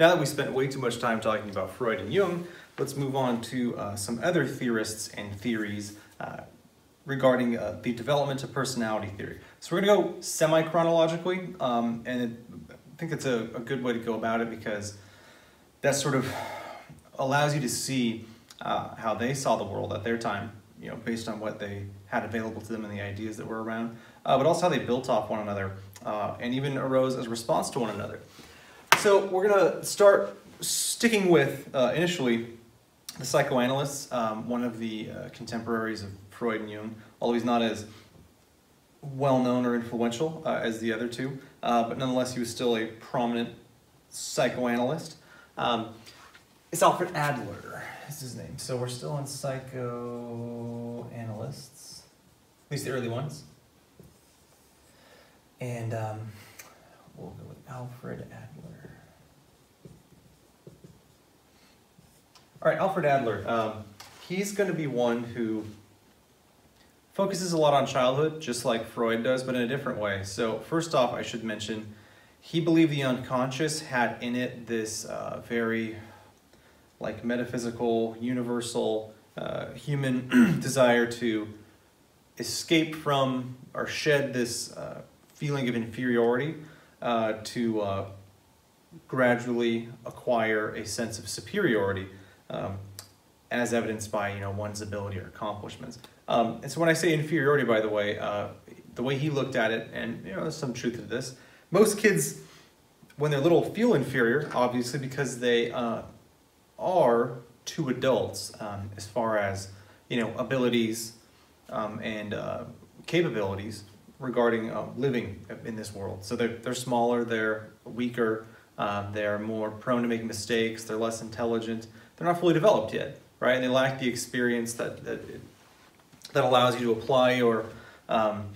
Now that we spent way too much time talking about Freud and Jung, let's move on to uh, some other theorists and theories uh, regarding uh, the development of personality theory. So we're going to go semi-chronologically, um, and it, I think it's a, a, good way to go about it because that sort of allows you to see uh, how they saw the world at their time, you know, based on what they had available to them and the ideas that were around, uh, but also how they built off one another uh, and even arose as a response to one another. So we're going to start sticking with, uh, initially, the psychoanalysts, um, one of the uh, contemporaries of Freud and Jung, although he's not as well-known or influential uh, as the other two, uh, but nonetheless he was still a prominent psychoanalyst. Um, it's Alfred Adler is his name. So we're still on psychoanalysts, at least the early ones. And um, we'll go with Alfred Adler. All right, Alfred Adler. Um, he's going to be one who focuses a lot on childhood, just like Freud does, but in a different way. So first off, I should mention, he believed the unconscious had in it this uh, very like metaphysical, universal, uh, human desire to escape from or shed this uh, feeling of inferiority uh, to uh, gradually acquire a sense of superiority um, as evidenced by you know one's ability or accomplishments. Um, and so when I say inferiority, by the way, uh, the way he looked at it, and you know there's some truth to this, most kids when they're little feel inferior, obviously because they uh, are to adults um, as far as you know abilities um, and uh, capabilities regarding uh, living in this world. So they're, they're smaller, they're weaker, uh, they're more prone to making mistakes, they're less intelligent, they're not fully developed yet, right? And they lack the experience that, that, that allows you to apply your um,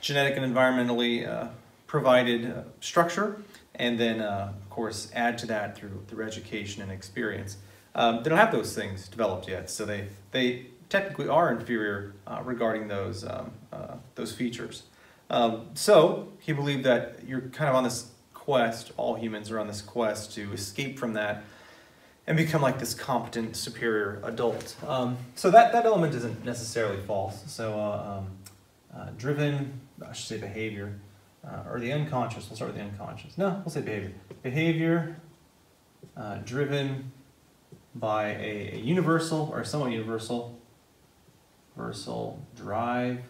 genetic and environmentally uh, provided uh, structure and then, uh, of course, add to that through, through education and experience. Um, they don't have those things developed yet, so they, they technically are inferior uh, regarding those, um, uh, those features. Um, so he believed that you're kind of on this quest, all humans are on this quest to escape from that and become like this competent, superior adult. Um, so that, that element isn't necessarily false. So uh, um, uh, driven, I should say behavior, uh, or the unconscious, we'll start with the unconscious. No, we'll say behavior. Behavior uh, driven by a, a, universal or somewhat universal, universal drive,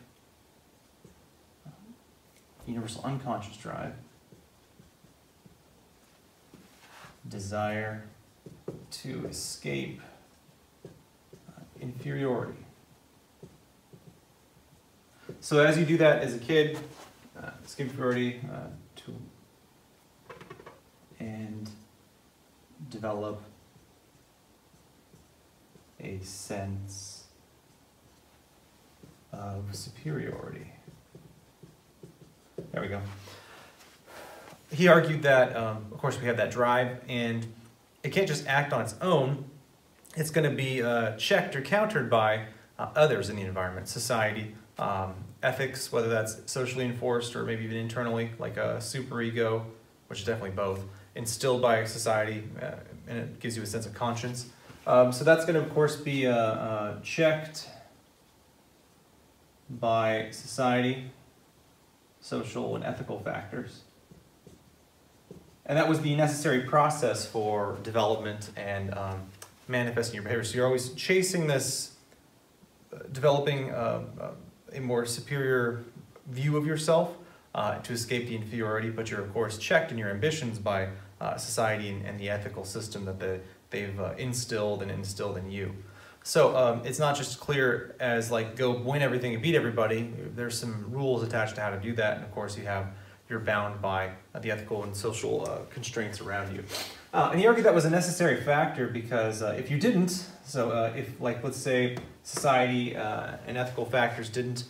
universal unconscious drive, desire to escape uh, inferiority. So as you do that as a kid, uh, escape inferiority uh, to and develop a sense of superiority. There we go. He argued that, um, of course, we have that drive, and it can't just act on its own. It's going to be uh, checked or countered by uh, others in the environment, society, um, ethics, whether that's socially enforced or maybe even internally, like a superego, which is definitely both, instilled by society, uh, and it gives you a sense of conscience. Um, so that's going to, of course, be uh, uh, checked by society, social and ethical factors. And that was the necessary process for development and um, manifesting your behavior. So you're always chasing this, uh, developing uh, a more superior view of yourself uh, to escape the inferiority, but you're of course checked in your ambitions by uh, society and, and, the ethical system that the, they've uh, instilled and instilled in you. So um, it's not just clear as like go win everything and beat everybody. There's some rules attached to how to do that, and of course you have you're bound by the ethical and social uh, constraints around you. Uh, and he argued that was a necessary factor because uh, if you didn't, so uh, if like let's say society uh, and ethical factors didn't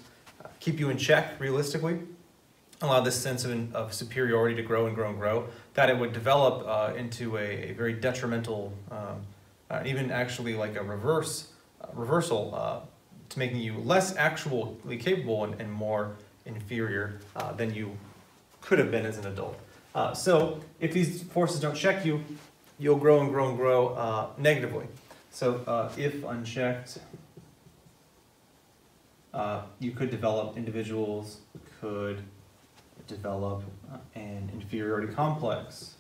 keep you in check realistically, allow this sense of, of superiority to grow and grow and grow, that it would develop into a, a, very detrimental, um, even actually like a reverse reversal to making you less actually capable and, and more inferior than you could have been as an adult. Uh, so if these forces don't check you, you'll grow and grow and grow uh, negatively. So uh, if unchecked, uh, you could develop, individuals could develop an inferiority complex.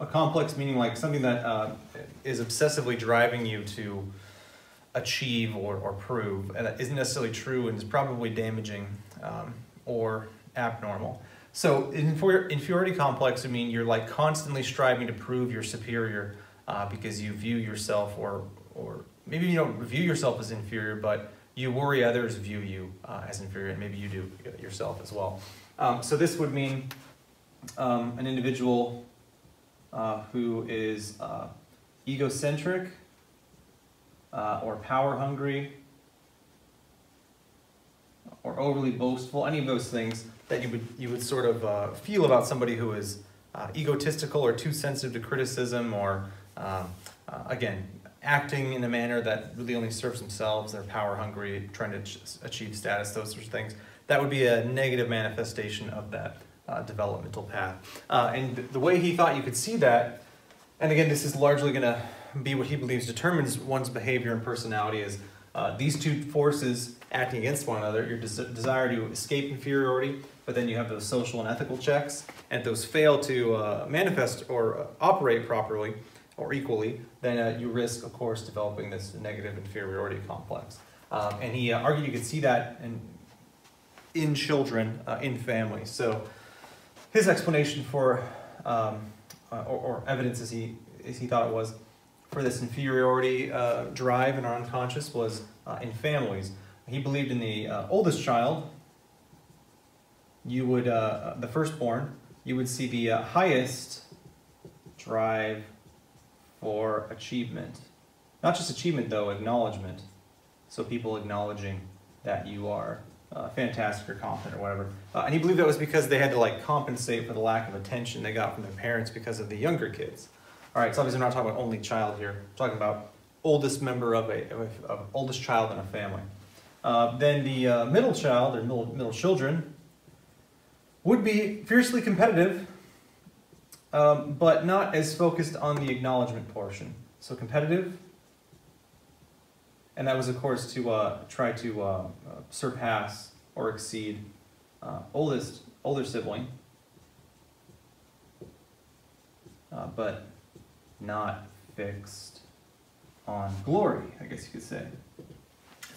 A complex meaning like something that uh, is obsessively driving you to achieve or, or prove, and that isn't necessarily true and is probably damaging um, or abnormal. So inferiority complex would mean you're like constantly striving to prove you're superior uh, because you view yourself or, or maybe you don't view yourself as inferior, but you worry others view you uh, as inferior, and maybe you do yourself as well. Um, so this would mean um, an individual uh, who is uh, egocentric uh, or power hungry or overly boastful, any of those things that you would, you would sort of uh, feel about somebody who is uh, egotistical or too sensitive to criticism or, um, uh, again, acting in a manner that really only serves themselves, they're power hungry, trying to achieve status, those sorts of things. That would be a negative manifestation of that uh, developmental path. Uh, and the way he thought you could see that, and again, this is largely going to be what he believes determines one's behavior and personality is uh, these two forces acting against one another, your des desire to escape inferiority, but then you have those social and ethical checks, and if those fail to uh, manifest or uh, operate properly or equally, then uh, you risk, of course, developing this negative inferiority complex. Um, and he uh, argued you could see that in, in children, uh, in families. So his explanation for, um, or, or evidence as he, as he thought it was, for this inferiority uh, drive in our unconscious was uh, in families. He believed in the uh, oldest child, you would, uh, the firstborn, you would see the uh, highest drive for achievement. Not just achievement though, acknowledgement. So people acknowledging that you are uh, fantastic or competent or whatever. Uh, and he believed that was because they had to like compensate for the lack of attention they got from their parents because of the younger kids. All right, so obviously we're not talking about only child here. We're talking about oldest member of a, of, a, of oldest child in a family. Uh, then the uh, middle child, or middle, middle children, would be fiercely competitive, um, but not as focused on the acknowledgement portion. So competitive, and that was of course to uh, try to uh, surpass or exceed uh, oldest older sibling, uh, but not fixed on glory, I guess you could say.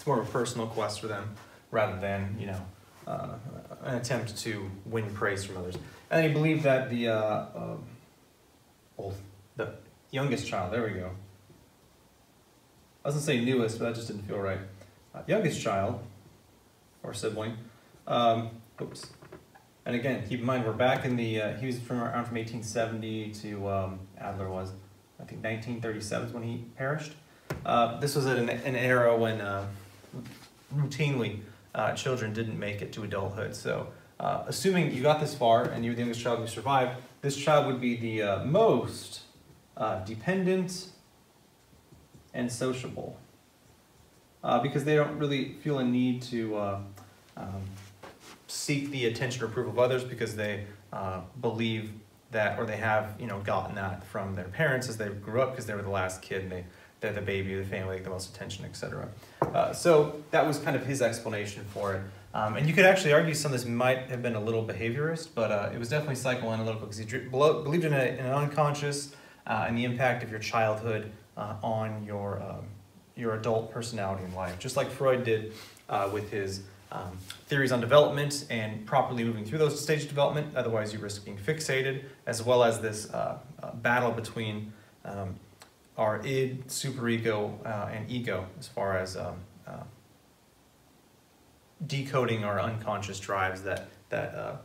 It's more of a personal quest for them rather than, you know, uh, an attempt to win praise from others. And he believed that the, uh, uh, old, the youngest child, there we go. I was gonna say newest, but that just didn't feel right. Uh, youngest child, or sibling, um, oops. And again, keep in mind, we're back in the, uh, he was from around from 1870 to, um, Adler was, I think 1937 is when he perished. Uh, this was an, an era when routinely uh, children didn't make it to adulthood. So uh, assuming you got this far and you're the youngest child who survived, this child would be the uh, most uh, dependent and sociable. because they don't really feel a need to um, seek the attention or approval of others because they believe that, or they have, you know, gotten that from their parents as they grew up because they were the last kid and they, they're the baby of the family, the most attention, etc. Uh, so that was kind of his explanation for it. Um, and you could actually argue some of this might have been a little behaviorist, but uh, it was definitely psychoanalytical because he believed in, a, in, an unconscious uh, and the impact of your childhood uh, on your, um, your adult personality and life, just like Freud did uh, with his um, theories on development and properly moving through those stages of development, otherwise you risk being fixated, as well as this uh, battle between um, our id, superego, uh, and ego, as far as um, uh, decoding our unconscious drives that, that uh,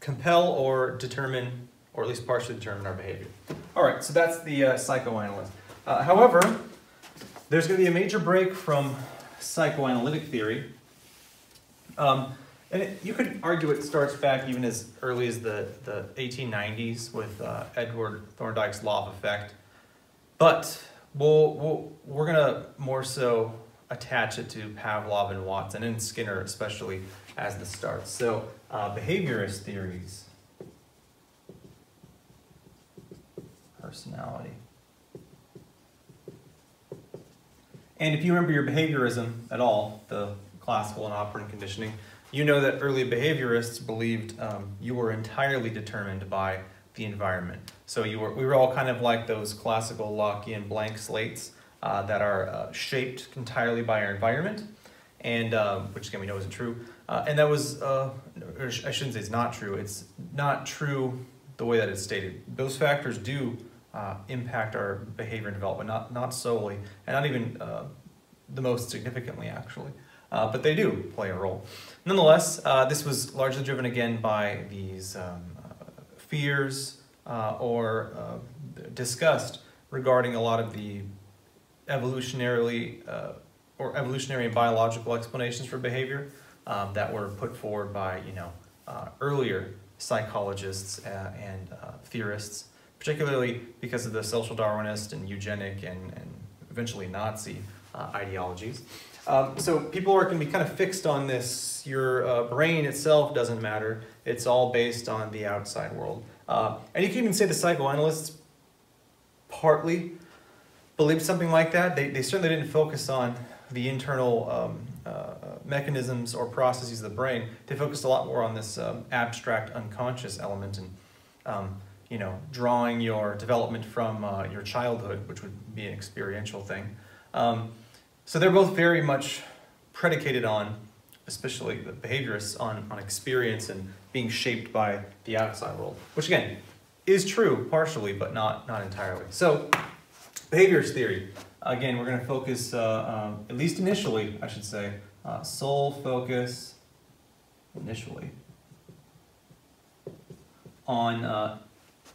compel or determine, or at least partially determine our behavior. All right, so that's the uh, psychoanalyst. however, there's going to be a major break from psychoanalytic theory. Um, and it, you could argue it starts back even as early as the, the 1890s with uh, Edward Thorndike's law of effect. But we'll, we'll, we're going to more so attach it to Pavlov and Watson and Skinner especially as the start. So uh, behaviorist theories, personality. And if you remember your behaviorism at all, the classical and operant conditioning, you know that early behaviorists believed um, you were entirely determined by the environment. So you were, we were all kind of like those classical Lockean blank slates uh, that are uh, shaped entirely by our environment, and um, which again we know isn't true. Uh, and that was, uh, I shouldn't say it's not true. It's not true the way that it's stated. Those factors do uh, impact our behavior and development, not not solely, and not even uh, the most significantly actually. Uh, but they do play a role. Nonetheless, uh, this was largely driven again by these um, uh, fears uh, or uh, disgust regarding a lot of the evolutionarily uh, or evolutionary and biological explanations for behavior um, that were put forward by you know earlier psychologists and theorists, particularly because of the social Darwinist and eugenic and, and eventually Nazi ideologies. Um, so people are going to be kind of fixed on this. Your uh, brain itself doesn't matter. It's all based on the outside world. Uh, and you can even say the psychoanalysts partly believed something like that. They, they certainly didn't focus on the internal um, uh, mechanisms or processes of the brain. They focused a lot more on this um, abstract unconscious element and um, you know, drawing your development from uh, your childhood, which would be an experiential thing. So they're both very much predicated on, especially the behaviorists, on, on experience and being shaped by the outside world, which again is true partially, but not, not entirely. So, behaviorist theory. Again, we're going to focus, uh, um, at least initially, I should say, uh, sole focus initially on uh,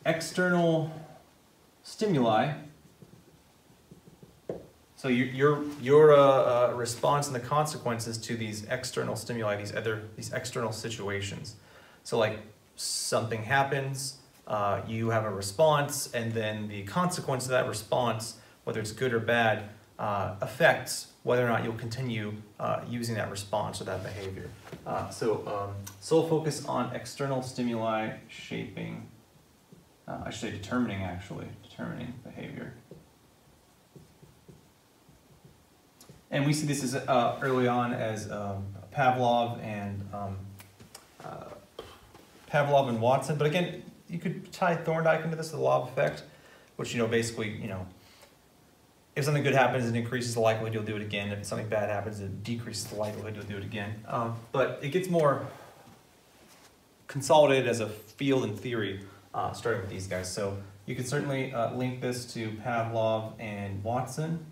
external stimuli so your your, your uh, uh, response and the consequences to these external stimuli, these other these external situations. So like something happens, uh, you have a response, and then the consequence of that response, whether it's good or bad, uh, affects whether or not you'll continue uh, using that response or that behavior. Uh, so um, sole focus on external stimuli shaping, I should say determining actually, determining behavior. And we see this as uh, early on as um, Pavlov and um, uh, Pavlov and Watson. But again, you could tie Thorndike into this, the law of effect, which, you know, basically, you know, if something good happens, it increases the likelihood you'll do it again. If something bad happens, it decreases the likelihood you'll do it again. Um, but it gets more consolidated as a field and theory uh, starting with these guys. So you can certainly uh, link this to Pavlov and Watson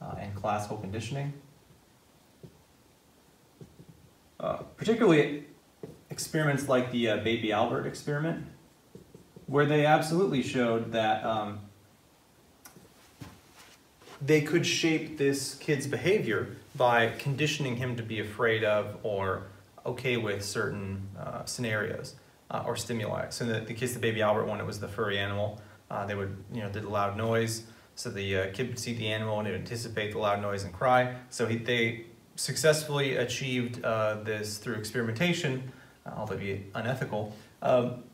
uh, and classical conditioning. Uh, particularly experiments like the uh, Baby Albert experiment, where they absolutely showed that um, they could shape this kid's behavior by conditioning him to be afraid of or okay with certain uh, scenarios uh, or stimuli. So in the, the of the Baby Albert one, it was the furry animal. Uh, they would, you know, did a loud noise. So the uh, kid would see the animal and it would anticipate the loud noise and cry. So he, they successfully achieved uh, this through experimentation, uh, although be unethical, um,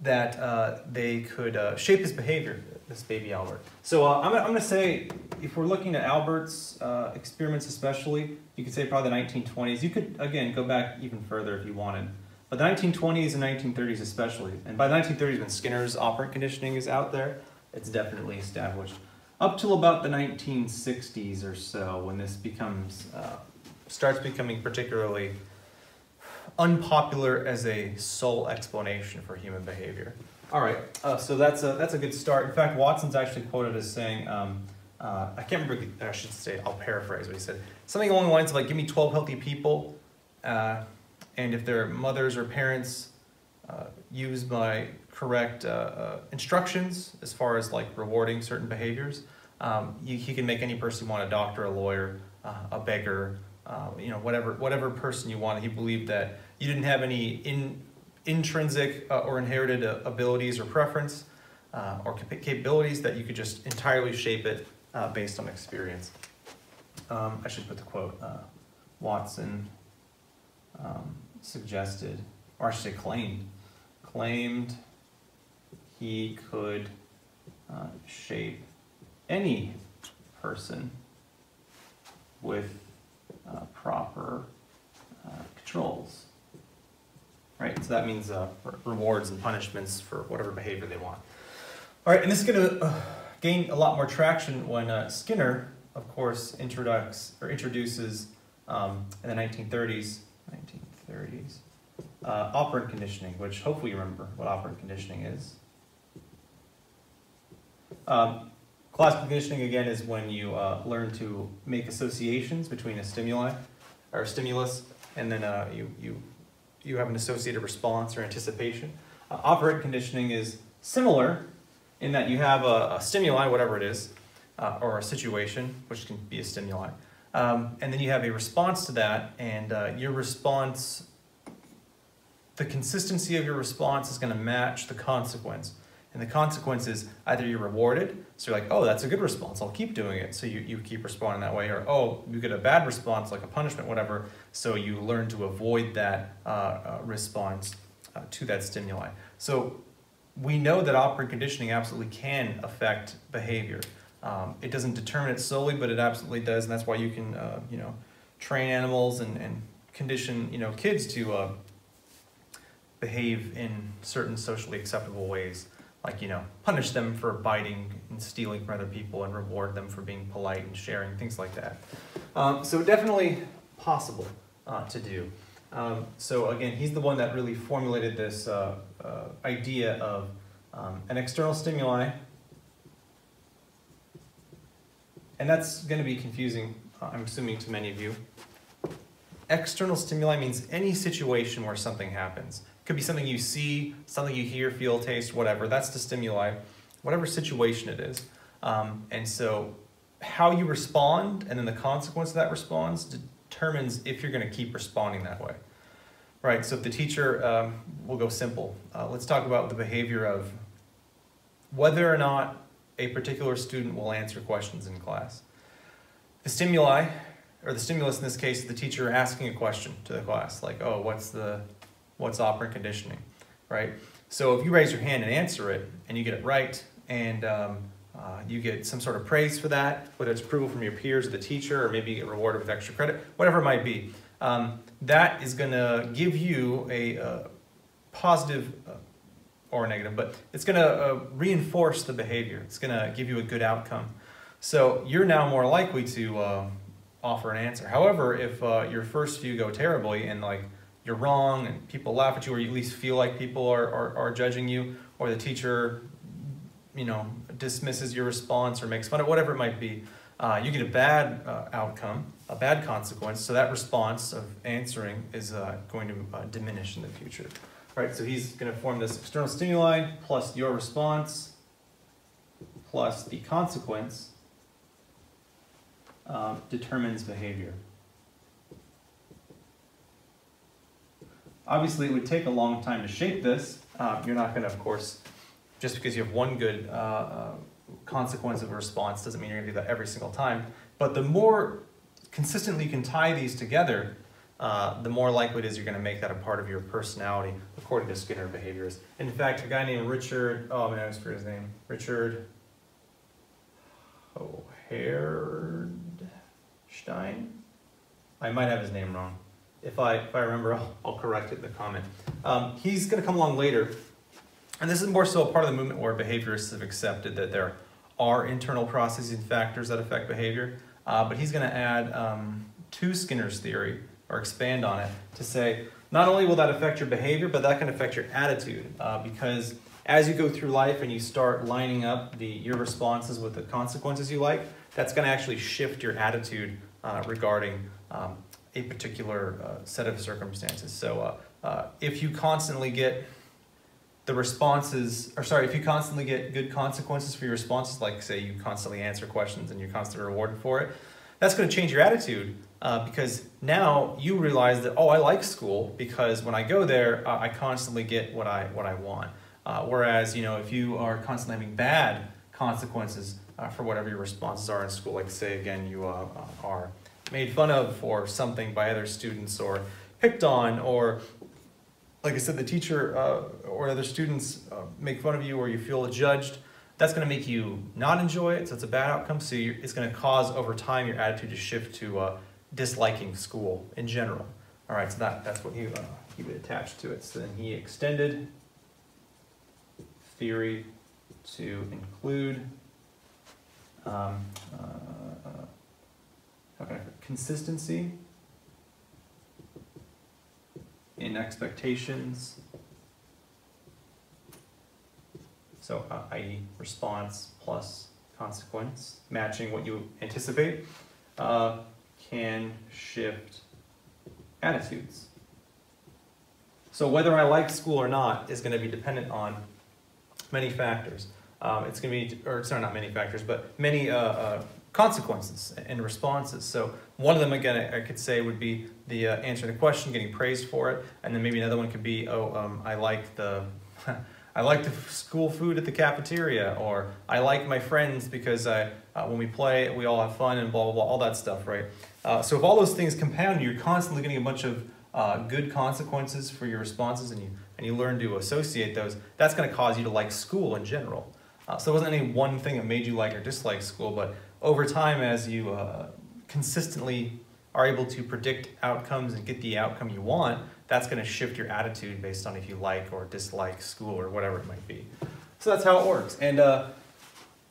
that uh, they could uh, shape his behavior, this baby Albert. So I'm, I'm going to say, if we're looking at Albert's experiments especially, you could say probably the 1920s. You could, again, go back even further if you wanted. But the 1920s and 1930s especially, and by the 1930s when Skinner's operant conditioning is out there, it's definitely established up till about the 1960s or so when this becomes uh, starts becoming particularly unpopular as a sole explanation for human behavior. All right, uh, so that's a, that's a good start. In fact, Watson's actually quoted as saying, um, uh, I can't remember, I should say, I'll paraphrase what he said. Something along the lines of like, give me 12 healthy people, uh, and if their mothers or parents uh, use my correct uh, uh, instructions as far as like rewarding certain behaviors. Um, you, he can make any person you want, a doctor, a lawyer, uh, a beggar, uh, you know, whatever, whatever person you want. He believed that you didn't have any in, intrinsic uh, or inherited abilities or preference or capabilities that you could just entirely shape it based on experience. Um, I should put the quote. Watson um, suggested, or I should say claimed, claimed he could uh, shape any person with uh, proper uh, controls. Right, so that means uh, rewards and punishments for whatever behavior they want. All right, and this is going to uh, gain a lot more traction when uh, Skinner, of course, introduces or introduces um, in the 1930s, 1930s, uh, operant conditioning, which hopefully you remember what operant conditioning is. Um, classical conditioning, again, is when you uh, learn to make associations between a stimuli or stimulus, and then uh, you, you, you have an associated response or anticipation. Uh, operant conditioning is similar in that you have a, a stimuli, whatever it is, uh, or a situation, which can be a stimuli. Um, and then you have a response to that, and uh, your response, the consistency of your response is going to match the consequence. And the consequence is either you're rewarded, so you're like, oh, that's a good response, I'll keep doing it, so you, you keep responding that way, or oh, you get a bad response, like a punishment, whatever, so you learn to avoid that uh, uh, response uh, to that stimuli. So we know that operant conditioning absolutely can affect behavior. Um, it doesn't determine it solely, but it absolutely does, and that's why you can, uh, you know, train animals and, and condition, you know, kids to uh, behave in certain socially acceptable ways, like, you know, punish them for biting and stealing from other people and reward them for being polite and sharing, things like that. Um, so definitely possible uh, to do. Um, so again, he's the one that really formulated this uh, uh, idea of um, an external stimuli and that's going to be confusing, uh, I'm assuming, to many of you. External stimuli means any situation where something happens. Could be something you see, something you hear, feel, taste, whatever. That's the stimuli, whatever situation it is. Um, and so how you respond and then the consequence of that response determines if you're going to keep responding that way. Right, so if the teacher, um, we'll go simple. Uh, let's talk about the behavior of whether or not a particular student will answer questions in class. The stimuli, or the stimulus in this case, is the teacher asking a question to the class, like, oh, what's the, what's operant conditioning, right? So if you raise your hand and answer it, and you get it right, and um, uh, you get some sort of praise for that, whether it's approval from your peers or the teacher, or maybe you get rewarded with extra credit, whatever it might be, um, that is going to give you a, uh, positive uh, or negative, but it's going to uh, reinforce the behavior. It's going to give you a good outcome. So you're now more likely to uh, offer an answer. However, if uh, your first few go terribly and like you're wrong and people laugh at you or you at least feel like people are, are, are judging you or the teacher you know, dismisses your response or makes fun of whatever it might be, uh, you get a bad uh, outcome, a bad consequence. So that response of answering is uh, going to uh, diminish in the future. All right, so he's going to form this external stimuli plus your response plus the consequence um, determines behavior. Obviously, it would take a long time to shape this. Uh, you're not going to, of course, just because you have one good uh, uh, consequence of a response doesn't mean you're going to do that every single time. But the more consistently you can tie these together, uh, the more likely it is you're going to make that a part of your personality, according to Skinner behaviors. In fact, a guy named Richard, oh man, I forget his name, Richard O'Hairstein. I might have his name wrong. If I, if I remember, I'll, I'll correct it in the comment. Um, he's going to come along later, and this is more so a part of the movement where behaviorists have accepted that there are internal processes and factors that affect behavior, uh, but he's going to add um, to Skinner's theory or expand on it to say not only will that affect your behavior, but that can affect your attitude. Uh, because as you go through life and you start lining up the your responses with the consequences you like, that's going to actually shift your attitude uh, regarding um, a particular uh, set of circumstances. So uh, uh, if you constantly get the responses, or sorry, if you constantly get good consequences for your responses, like say you constantly answer questions and you're constantly rewarded for it, that's going to change your attitude uh, because now you realize that oh I like school because when I go there uh, I constantly get what I what I want. Uh, whereas you know if you are constantly having bad consequences uh, for whatever your responses are in school, like say again you are made fun of for something by other students or picked on or like I said the teacher or other students make fun of you or you feel judged that's going to make you not enjoy it, so it's a bad outcome. So it's going to cause over time your attitude to shift to uh, disliking school in general. All right, so that, that's what he, uh, he would attach to it. So then he extended theory to include um, uh, okay, consistency in expectations. So, uh, i.e., response plus consequence, matching what you anticipate, uh, can shift attitudes. So, whether I like school or not is going to be dependent on many factors. Um, it's going to be, or sorry, not many factors, but many uh, uh, consequences and responses. So one of them, again, I could say would be the uh, answering the question, getting praised for it, and then maybe another one could be, oh, um, I like the, I like the school food at the cafeteria, or I like my friends because I, uh, when we play, we all have fun and blah blah blah, all that stuff, right? Uh, so if all those things compound, you're constantly getting a bunch of uh, good consequences for your responses, and you and you learn to associate those. That's going to cause you to like school in general. Uh, so it wasn't any one thing that made you like or dislike school, but over time, as you uh, consistently are able to predict outcomes and get the outcome you want, that's going to shift your attitude based on if you like or dislike school or whatever it might be. So that's how it works. And uh,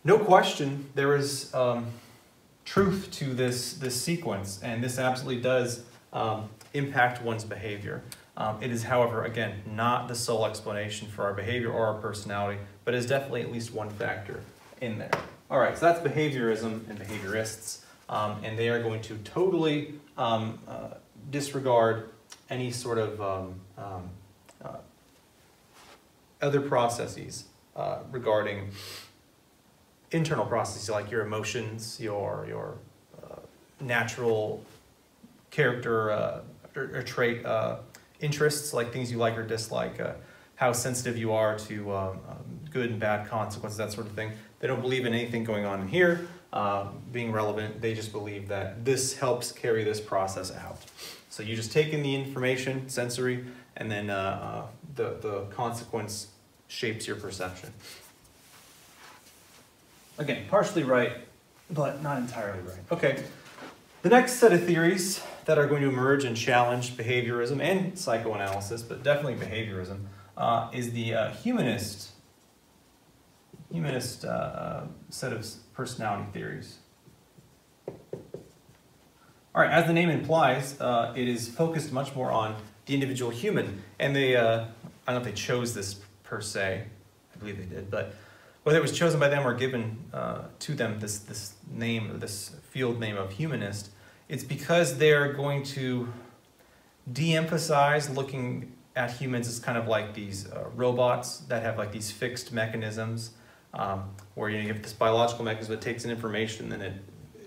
no question, there is um, truth to this, this sequence, and this absolutely does um, impact one's behavior. Um, it is, however, again, not the sole explanation for our behavior or our personality, but is definitely at least one factor in there. All right, so that's behaviorism and behaviorists, um, and they are going to totally um, uh, disregard any sort of um, um, uh, other processes uh, regarding internal processes like your emotions, your your uh, natural character uh, or, or, trait uh, interests, like things you like or dislike, how sensitive you are to um, um, good and bad consequences, that sort of thing. They don't believe in anything going on in here uh, being relevant. They just believe that this helps carry this process out. So you just take in the information, sensory, and then uh, uh the, the consequence shapes your perception. Again, partially right, but not entirely right. Okay, the next set of theories that are going to emerge and challenge behaviorism and psychoanalysis, but definitely behaviorism, uh, is the uh, humanist humanist uh, uh, set of personality theories. All right, as the name implies, uh, it is focused much more on the individual human, and they I don't know if they chose this per se, I believe they did, but whether it was chosen by them or given to them this this name, this field name of humanist it's because they're going to de-emphasize looking at humans as kind of like these uh, robots that have like these fixed mechanisms um, where you, have this biological mechanism that takes in information and then it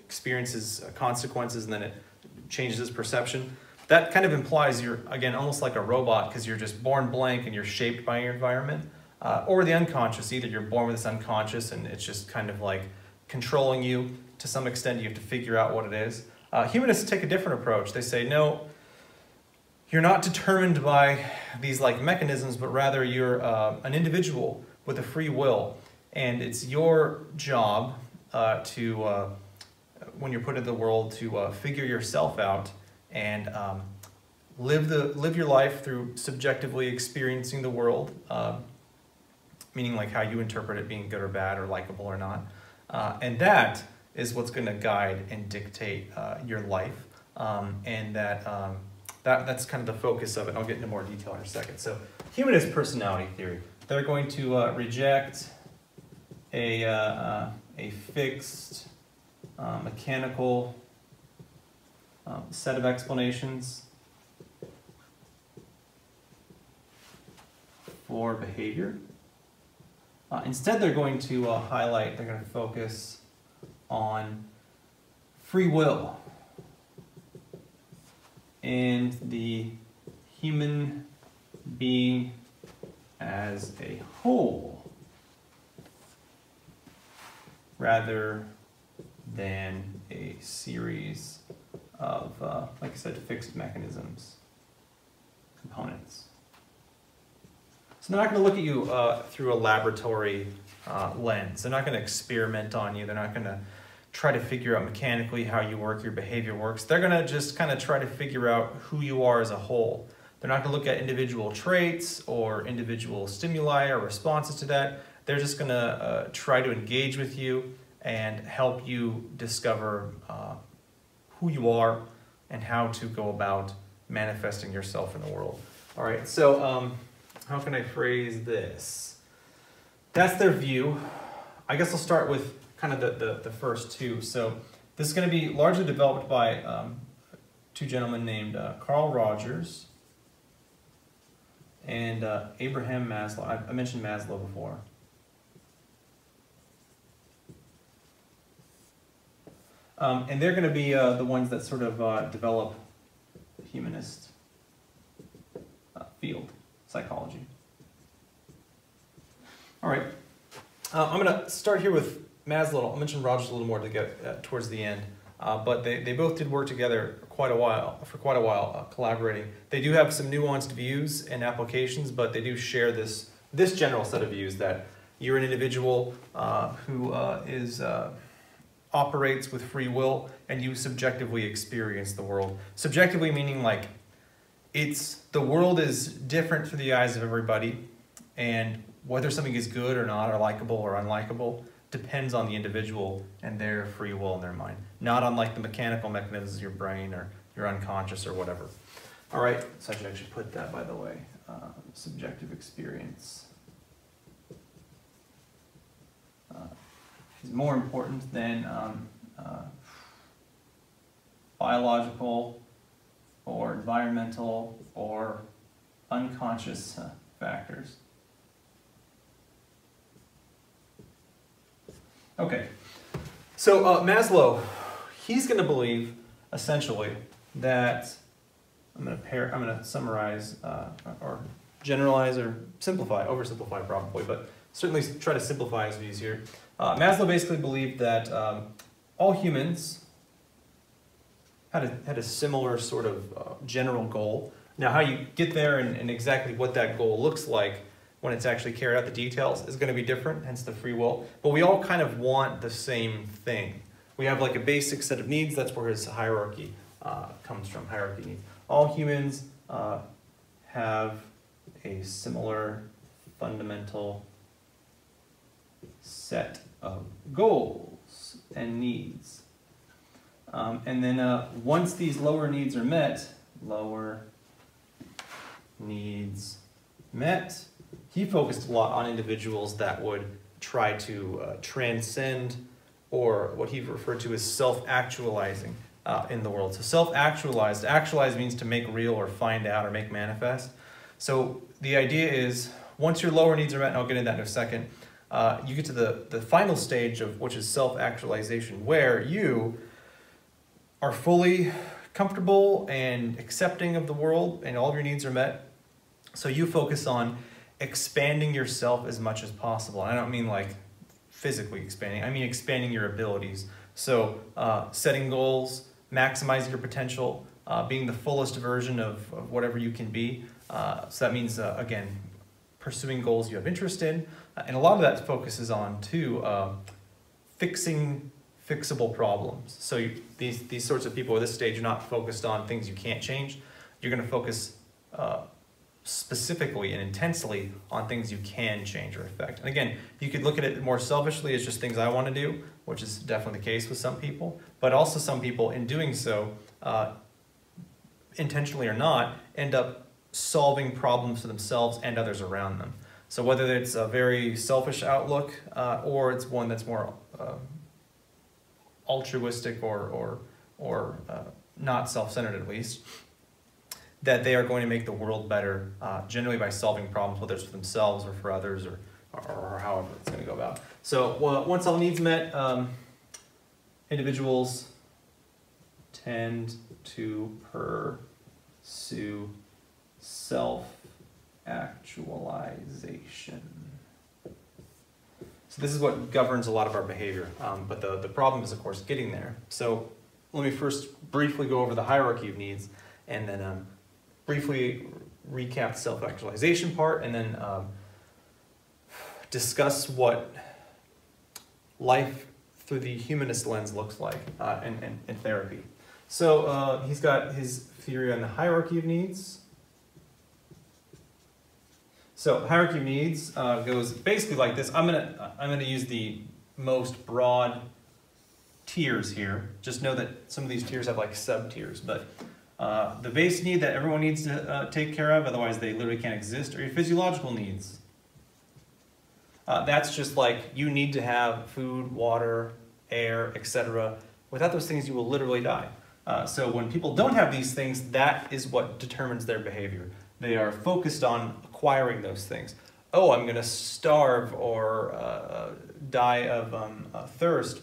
experiences uh, consequences and then it changes its perception. That kind of implies you're, again, almost like a robot because you're just born blank and you're shaped by your environment. Uh, or the unconscious, either you're born with this unconscious and it's just kind of like controlling you to some extent, you have to figure out what it is. Uh, humanists take a different approach. They say, no, you're not determined by these like mechanisms, but rather you're uh, an individual with a free will, and it's your job uh, to, uh, when you're put into the world, to uh, figure yourself out and um, live the live your life through subjectively experiencing the world, um, meaning like how you interpret it being good or bad or likable or not, uh, and that is what's going to guide and dictate uh, your life. Um, and that, um, that that's kind of the focus of it. I'll get into more detail in a second. So, humanist personality theory. They're going to uh, reject a, uh, uh a fixed uh, mechanical um, set of explanations for behavior. Uh, instead, they're going to highlight, they're going to focus on free will and the human being as a whole rather than a series of, uh, like I said, fixed mechanisms, components. So they're not going to look at you uh, through a laboratory uh, lens. They're not going to experiment on you. They're not going to try to figure out mechanically how you work, your behavior works. They're going to just kind of try to figure out who you are as a whole. They're not going to look at individual traits or individual stimuli or responses to that. They're just going to uh, try to engage with you and help you discover uh, who you are and how to go about manifesting yourself in the world. All right, so um, how can I phrase this? That's their view. I guess I'll start with kind of the, the, the first two. So this is going to be largely developed by um, two gentlemen named uh, Carl Rogers and uh, Abraham Maslow. I, I mentioned Maslow before. Um, and they're going to be uh, the ones that sort of uh, develop the humanist uh, field, psychology. All right. Uh, I'm going to start here with Maslow. I'll mention Rogers a little more to get uh, towards the end. Uh, but they, they both did work together quite a while, for quite a while, collaborating. They do have some nuanced views and applications, but they do share this, this general set of views that you're an individual who is operates with free will and you subjectively experience the world. Subjectively meaning like it's the world is different through the eyes of everybody and whether something is good or not or likable or unlikable depends on the individual and their free will in their mind. Not unlike the mechanical mechanisms of your brain or your unconscious or whatever. All right, so I should actually put that by the way. Uh, subjective experience. Is more important than um, uh, biological or environmental or unconscious uh, factors. Okay, so uh, Maslow, he's going to believe essentially that I'm going to pair, I'm going to summarize uh, or generalize or simplify, oversimplify probably, but certainly try to simplify his views here. Uh, Maslow basically believed that um, all humans had a, had a similar sort of uh, general goal. Now, how you get there and, and, exactly what that goal looks like when it's actually carried out, the details is going to be different, hence the free will. But we all kind of want the same thing. We have like a basic set of needs. That's where his hierarchy uh, comes from. Hierarchy needs. All humans uh, have a similar fundamental set goals and needs. Um, and then uh, once these lower needs are met, lower needs met, he focused a lot on individuals that would try to uh, transcend or what he referred to as self-actualizing uh, in the world. So self-actualized, actualize means to make real or find out or make manifest. So the idea is once your lower needs are met, and I'll get into that in a second, uh, you get to the, the final stage of which is self-actualization, where you are fully comfortable and accepting of the world and all of your needs are met. So you focus on expanding yourself as much as possible. And I don't mean like physically expanding, I mean expanding your abilities. So uh, setting goals, maximizing your potential, uh, being the fullest version of, of whatever you can be. Uh, so that means, uh, again, pursuing goals you have interest in, and a lot of that focuses on, too, uh, fixing fixable problems. So you, these, these sorts of people at this stage are not focused on things you can't change. You're going to focus uh, specifically and intensely on things you can change or affect. And again, you could look at it more selfishly as just things I want to do, which is definitely the case with some people, but also some people in doing so, uh, intentionally or not, end up solving problems for themselves and others around them. So whether it's a very selfish outlook uh, or it's one that's more uh, altruistic or, or, or uh, not self-centered at least, that they are going to make the world better uh, generally by solving problems, whether it's for themselves or for others or, or, or however it's going to go about. So well, once all needs met, um, individuals tend to pursue self actualization. So this is what governs a lot of our behavior, um, but the, the problem is, of course, getting there. So let me first briefly go over the hierarchy of needs, and then um, briefly recap the self-actualization part, and then um, discuss what life through the humanist lens looks like uh, in, in, in, therapy. So uh, he's got his theory on the hierarchy of needs. So hierarchy of needs uh, goes basically like this. I'm gonna I'm gonna use the most broad tiers here. Just know that some of these tiers have like sub tiers, but uh, the base need that everyone needs to uh, take care of, otherwise they literally can't exist, are your physiological needs. Uh, that's just like you need to have food, water, air, etc. Without those things, you will literally die. Uh, so when people don't have these things, that is what determines their behavior. They are focused on acquiring those things. Oh, I'm going to starve or uh, die of um, thirst,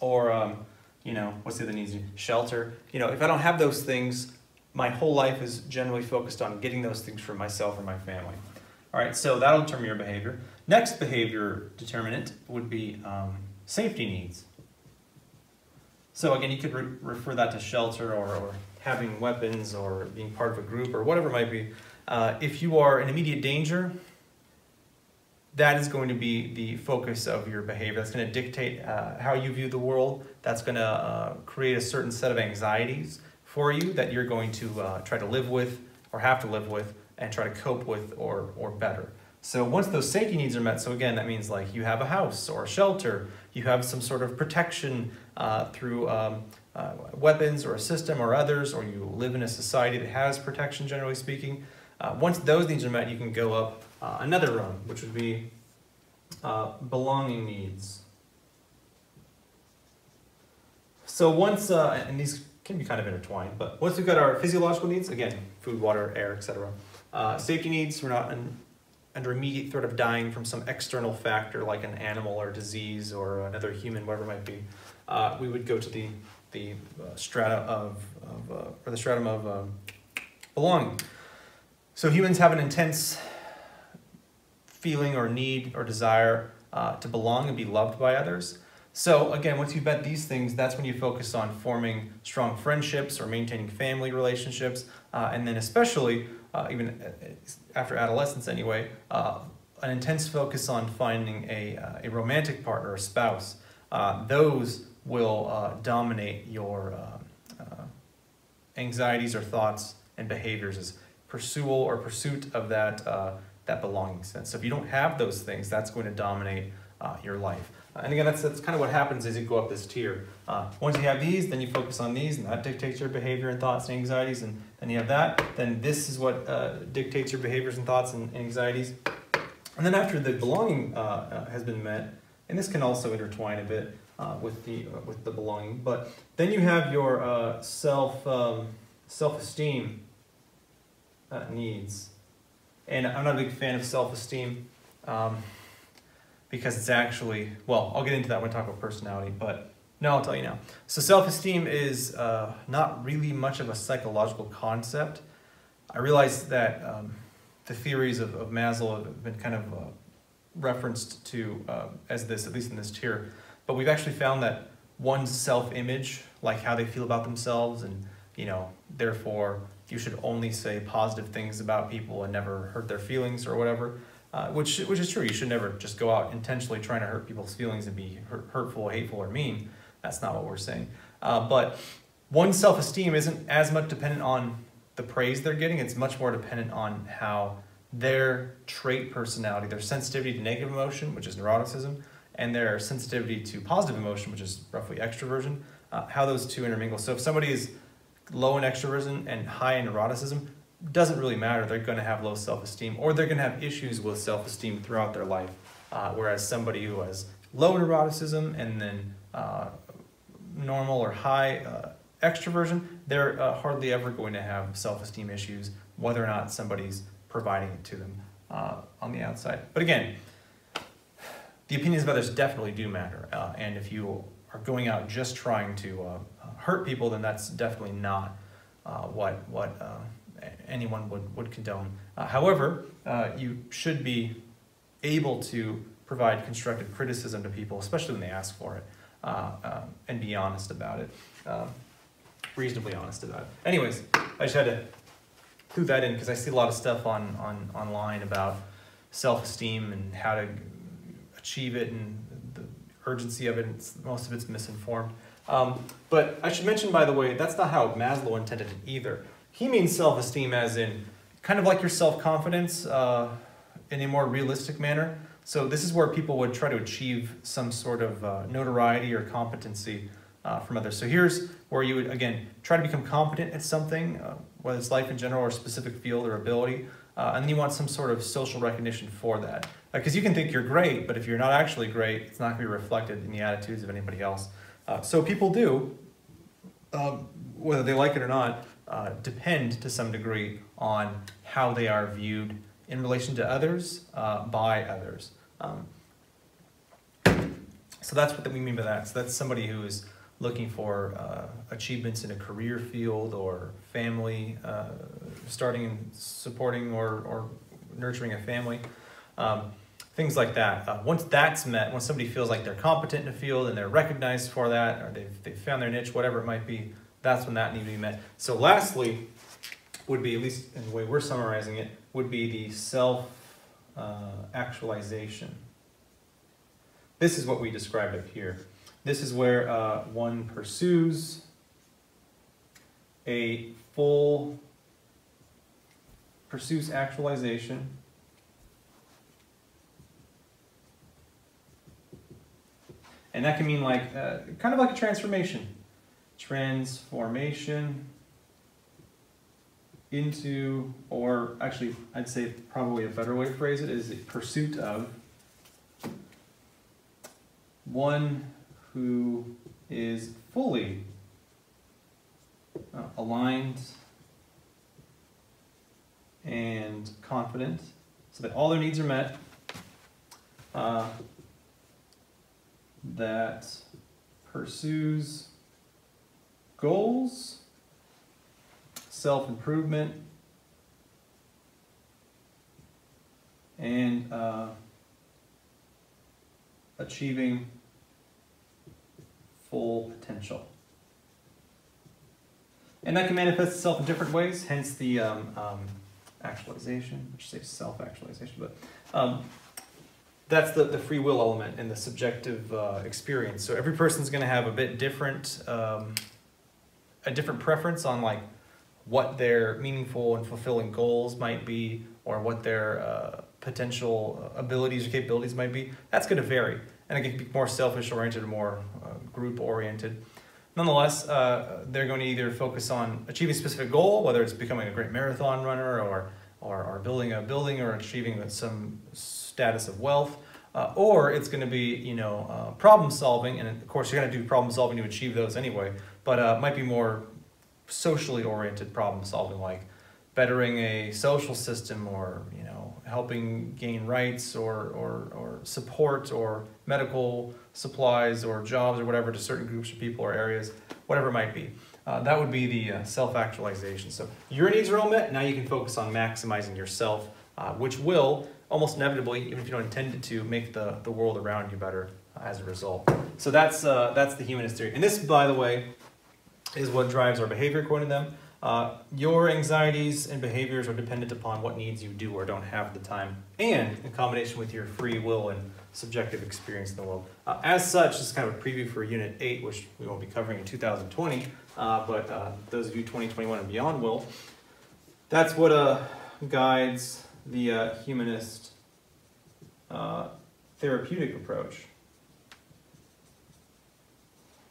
or um, you know, what's the other needs? Shelter. You know, if I don't have those things, my whole life is generally focused on getting those things for myself or my family. All right, so that'll determine your behavior. Next behavior determinant would be um, safety needs. So again, you could re refer that to shelter or, or, having weapons or being part of a group or whatever it might be. Uh, if you are in immediate danger, that is going to be the focus of your behavior. That's going to dictate uh, how you view the world. That's going to uh, create a certain set of anxieties for you that you're going to uh, try to live with or have to live with and try to cope with or, or better. So once those safety needs are met, so again, that means like you have a house or a shelter, you have some sort of protection uh, through um, uh, weapons or a system or others, or you live in a society that has protection, generally speaking. Uh, once those needs are met, you can go up uh, another rung, which would be uh, belonging needs. So once, uh, and these can be kind of intertwined, but once we've got our physiological needs, again, food, water, air, etc. Uh, safety needs, we're not in, under immediate threat of dying from some external factor like an animal or disease or another human, whatever it might be. Uh, we would go to the, the strata of, of or the stratum of um, belonging. So humans have an intense feeling or need or desire uh, to belong and be loved by others. So again, once you've met these things, that's when you focus on forming strong friendships or maintaining family relationships, uh, and then especially, uh, even uh, after adolescence anyway, uh, an intense focus on finding a, uh, a romantic partner, a spouse. those will dominate your anxieties or thoughts and behaviors as pursual or pursuit of that that belonging sense. So if you don't have those things, that's going to dominate uh, your life. Uh, and again, that's, that's kind of what happens as you go up this tier. Uh, once you have these, then you focus on these, and that dictates your behavior and thoughts and anxieties. And then you have that, then this is what uh, dictates your behaviors and thoughts and anxieties. And then after the belonging uh, uh, has been met, and this can also intertwine a bit with the with the belonging, but then you have your self um, self esteem needs. And I'm not a big fan of self-esteem um, because it's actually, well, I'll get into that when I talk about personality, but no, I'll tell you now. So self-esteem is uh, not really much of a psychological concept. I realize that um, the theories of, of, Maslow have been kind of uh, referenced to uh, as this, at least in this tier, but we've actually found that one's self-image, like how they feel about themselves and, you know, therefore you should only say positive things about people and never hurt their feelings or whatever. Uh, which which is true. You should never just go out intentionally trying to hurt people's feelings and be hurt, hurtful, hateful, or mean. That's not what we're saying. Uh, but one's self-esteem isn't as much dependent on the praise they're getting. It's much more dependent on how their trait personality, their sensitivity to negative emotion, which is neuroticism, and their sensitivity to positive emotion, which is roughly extroversion, uh, how those two intermingle. So if somebody is low in extroversion and high in neuroticism, doesn't really matter. They're going to have low self-esteem or they're going to have issues with self-esteem throughout their life. Uh, whereas somebody who has low neuroticism and then uh, normal or high uh, extroversion, they're uh, hardly ever going to have self-esteem issues, whether or not somebody's providing it to them uh, on the outside. But again, the opinions of others definitely do matter. Uh, and if you are going out just trying to hurt people, then that's definitely not uh, what what uh, anyone would would condone. Uh, however, uh, you should be able to provide constructive criticism to people, especially when they ask for it, uh, and be honest about it, um, reasonably honest about it. Anyways, I just had to clue that in because I see a lot of stuff on on online about self-esteem and how to achieve it and the urgency of it. Most of it's misinformed. Um, but I should mention, by the way, that's not how Maslow intended it either. He means self-esteem as in kind of like your self-confidence uh, in a more realistic manner. So this is where people would try to achieve some sort of uh, notoriety or competency uh, from others. So here's where you would, again, try to become competent at something, uh, whether it's life in general or a specific field or ability, uh, and then you want some sort of social recognition for that. Because you can think you're great, but if you're not actually great, it's not going to be reflected in the attitudes of anybody else. Uh, so people do, um, whether they like it or not, uh, depend to some degree on how they are viewed in relation to others uh, by others. Um, so that's what we mean by that. So that's somebody who is looking for uh, achievements in a career field or family, uh, starting and supporting or, or nurturing a family. Um, things like that. Uh, once that's met, once somebody feels like they're competent in a field and they're recognized for that, or they've, they've found their niche, whatever it might be, that's when that needs to be met. So lastly, would be, at least in the way we're summarizing it, would be the self-actualization. Uh, this is what we described up here. This is where uh, one pursues a full, pursues actualization And that can mean like, uh, kind of like a transformation. Transformation into, or actually, I'd say probably a better way to phrase it is a pursuit of one who is fully uh, aligned and confident so that all their needs are met. Uh, that pursues goals, self improvement, and uh, achieving full potential. And that can manifest itself in different ways, hence the um, um, actualization, which say self actualization, but um, that's the, the free will element and the subjective uh, experience. So every person's going to have a bit different, um, a different preference on like what their meaningful and fulfilling goals might be, or what their uh, potential abilities or capabilities might be. That's going to vary, and it can be more selfish oriented or more uh, group oriented. Nonetheless, uh, they're going to either focus on achieving a specific goal, whether it's becoming a great marathon runner or or, or building a building or achieving some status of wealth, uh, or it's going to be you know uh, problem solving, and of course you're going to do problem solving to achieve those anyway. But uh, might be more socially oriented problem solving, like bettering a social system, or you know helping gain rights, or or or support, or medical supplies, or jobs, or whatever to certain groups of people or areas, whatever it might be. Uh, that would be the uh, self-actualization. So your needs are all met. Now you can focus on maximizing yourself, uh, which will almost inevitably, even if you don't intend it to, make the, the world around you better as a result. So that's, uh, that's the humanist theory. And this, by the way, is what drives our behavior according to them. Uh, your anxieties and behaviors are dependent upon what needs you do or don't have at the time, and in combination with your free will and subjective experience in the world. Uh, as such, this is kind of a preview for Unit 8, which we won't be covering in 2020, uh, but uh, those of you 2021 and beyond will. That's what uh, guides the uh, humanist uh, therapeutic approach.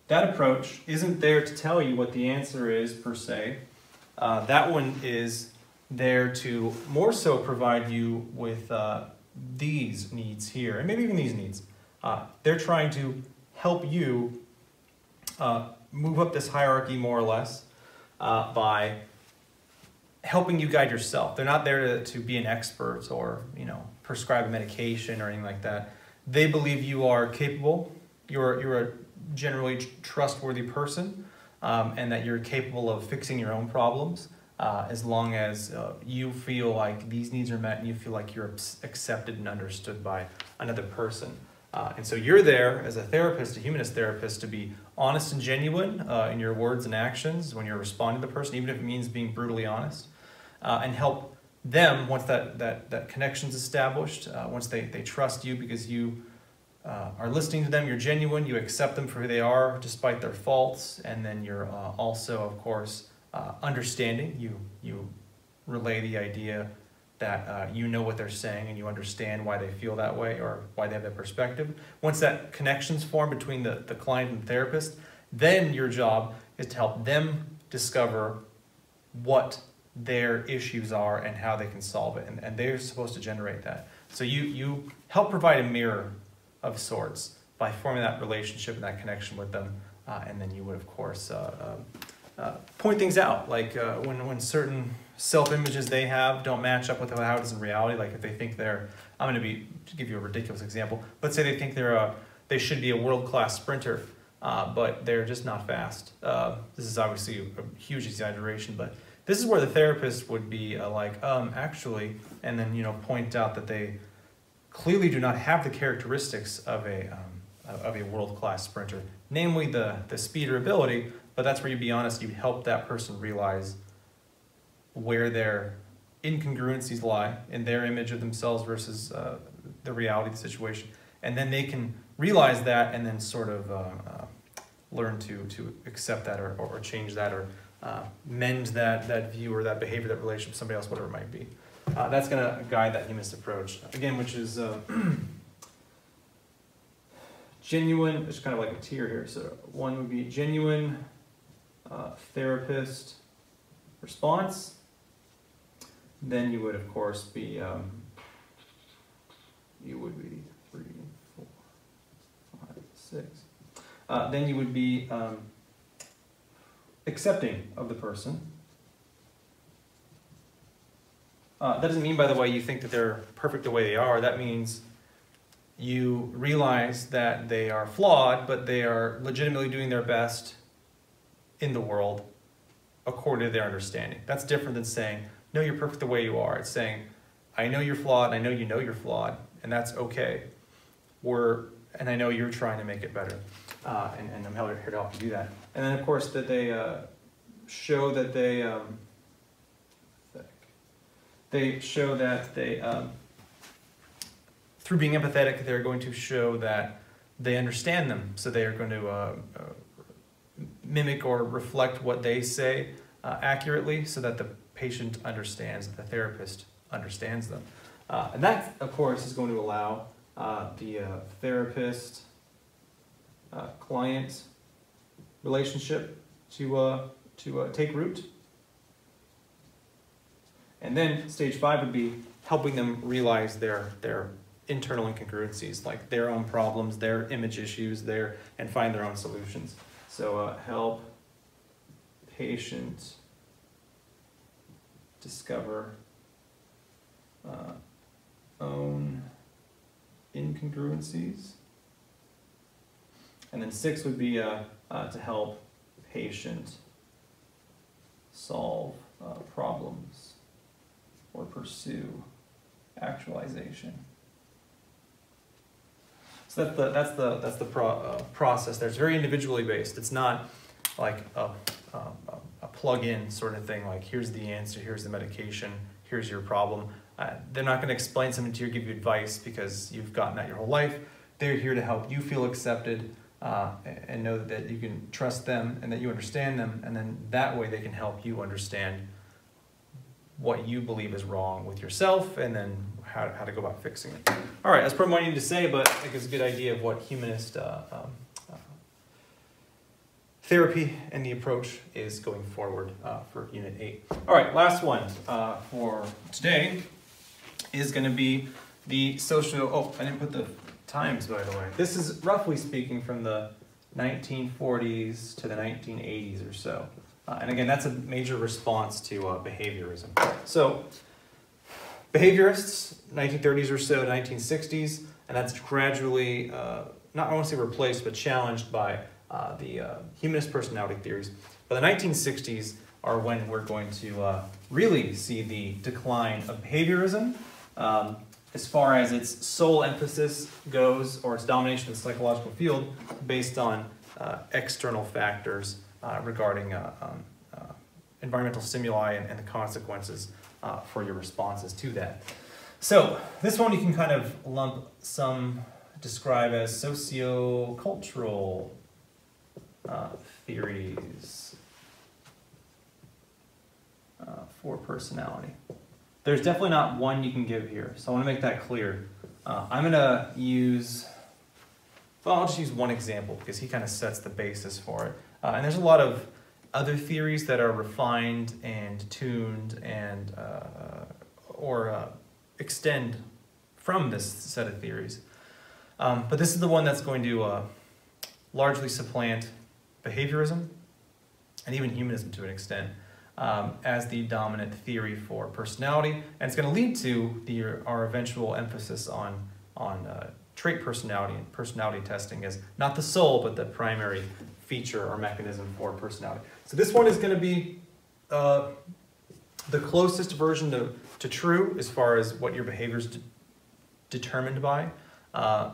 That approach isn't there to tell you what the answer is per se. Uh, that one is there to more so provide you with uh, these needs here, and maybe even these needs. Uh, they're trying to help you uh, move up this hierarchy more or less by helping you guide yourself. They're not there to, to be an expert or, you know, prescribe a medication or anything like that. They believe you are capable, you're, you're a generally trustworthy person, um, and that you're capable of fixing your own problems uh, as long as uh, you feel like these needs are met and you feel like you're accepted and understood by another person. Uh, and so you're there as a therapist, a humanist therapist, to be honest and genuine uh, in your words and actions when you're responding to the person, even if it means being brutally honest uh, and help them once that, that, that connection's established, uh, once they, they trust you because you uh, are listening to them, you're genuine, you accept them for who they are despite their faults, and then you're uh, also, of course, uh, understanding. You, you relay the idea that uh, you know what they're saying and you understand why they feel that way or why they have that perspective. Once that connection's formed between the, the client and the therapist, then your job is to help them discover what their issues are and how they can solve it. And, and they're supposed to generate that. So you, you help provide a mirror of sorts by forming that relationship and that connection with them. Uh, and then you would, of course, uh, uh, uh point things out. Like uh, when, when certain self-images they have don't match up with how it is in reality. Like if they think they're, I'm going to be give you a ridiculous example. Let's say they think they're a, they should be a world-class sprinter, uh, but they're just not fast. this is obviously a huge exaggeration, but this is where the therapist would be like, um, actually, and then you know point out that they clearly do not have the characteristics of a, um, of a world-class sprinter, namely the, the speed or ability, but that's where you'd be honest, You'd help that person realize where their incongruencies lie in their image of themselves versus uh, the reality of the situation. And then they can realize that and then sort of uh, uh, learn to, to accept that or, or change that or uh, mend that, that view or that behavior, that relationship somebody else, whatever it might be. Uh, that's going to guide that humanist approach. Again, which is uh, genuine, it's kind of like a tier here. So one would be genuine uh, therapist response. Then you would, of course, be, um, you would be three, four, five, six. Uh, then you would be um, accepting of the person. Uh, that doesn't mean, by the way, you think that they're perfect the way they are. That means you realize that they are flawed, but they are legitimately doing their best in the world according to their understanding. That's different than saying, no, you're perfect the way you are. It's saying, I know you're flawed, and I know you know you're flawed, and that's okay. We're, and I know you're trying to make it better, uh, and, and I'm here to help you do that. And then, of course, that they uh, show that they um, they show that they, um, through being empathetic, they're going to show that they understand them. So they are going to uh, uh, mimic or reflect what they say uh, accurately so that the patient understands, the therapist understands them. Uh, and that, of course, is going to allow uh, the therapist client relationship to, to take root and then stage five would be helping them realize their, their internal incongruencies, like their own problems, their image issues, their, and find their own solutions. So uh, help patient discover uh, own incongruencies. And then six would be uh, uh to help patient solve uh, problems or pursue actualization. So that's the, that's the, that's the pro, uh, process there. It's very individually based. It's not like a, a, a plug-in sort of thing, like here's the answer, here's the medication, here's your problem. Uh, they're not going to explain something to you or give you advice because you've gotten that your whole life. They're here to help you feel accepted uh, and know that you can trust them and that you understand them, and then that way they can help you understand what you believe is wrong with yourself and then how, how to go about fixing it. All right, that's probably what I need to say, but I think it's a good idea of what humanist uh, um, uh, therapy and the approach is going forward uh, for Unit 8. All right, last one uh, for today is going to be the social, oh, I didn't put the times, by the way. This is roughly speaking from the 1940s to the 1980s or so. Uh, and again, that's a major response to uh, behaviorism. So, behaviorists, 1930s or so, 1960s, and that's gradually, uh, not say replaced, but challenged by uh, the uh, humanist personality theories. But the 1960s are when we're going to uh, really see the decline of behaviorism. Um, as far as its sole emphasis goes, or its domination in the psychological field, based on external factors uh, regarding uh, um, uh, environmental stimuli and, and the consequences uh, for your responses to that. So this one you can kind of lump some describe as sociocultural uh, theories uh, for personality. There's definitely not one you can give here, so I want to make that clear. Uh, I'm going to use, well, I'll just use one example because he kind of sets the basis for it. Uh, and there's a lot of other theories that are refined and tuned and uh, or uh, extend from this set of theories. Um, but this is the one that's going to uh, largely supplant behaviorism and even humanism to an extent um, as the dominant theory for personality. And it's going to lead to the, our eventual emphasis on, on uh, trait personality and personality testing as not the sole, but the primary feature or mechanism for personality. So this one is going to be uh, the closest version to, to true as far as what your behavior is de determined by, uh,